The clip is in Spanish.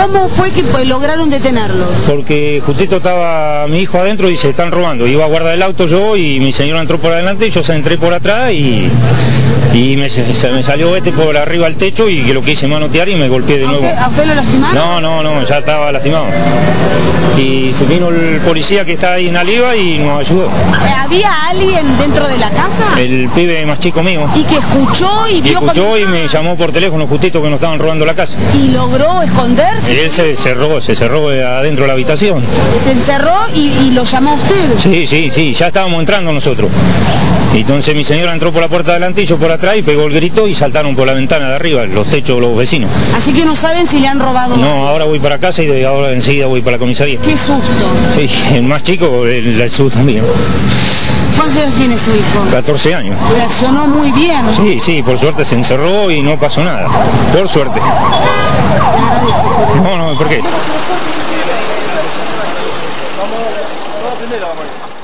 ¿Cómo fue que pues, lograron detenerlos? Porque justito estaba mi hijo adentro y se están robando. Iba a guardar el auto yo y mi señora entró por adelante y yo se entré por atrás y, y me, se me salió este por arriba al techo y que lo quise manotear y me golpeé de ¿A nuevo. usted, a usted lo lastimaron? No, no, no, ya estaba lastimado. Y se vino el policía que está ahí en Aliva y nos ayudó. ¿Había alguien dentro de la casa? El pibe más chico mío. Y que escuchó y Y vio escuchó y me llamó por teléfono justito que nos estaban robando la casa. y logró esconderse. Él se cerró, se cerró adentro de la habitación. Se encerró y, y lo llamó a usted. Sí, sí, sí, ya estábamos entrando nosotros. Entonces mi señora entró por la puerta de adelante y yo por atrás y pegó el grito y saltaron por la ventana de arriba, los techos los vecinos. Así que no saben si le han robado. No, ahora voy para casa y de ahora enseguida voy para la comisaría. Qué susto. Sí, el más chico, el, el susto mío. ¿Cuántos años tiene su hijo? 14 años. Reaccionó muy bien. Sí, sí, por suerte se encerró y no pasó nada. Por suerte. No, no, ¿por qué? Vamos a prenderla, vamos.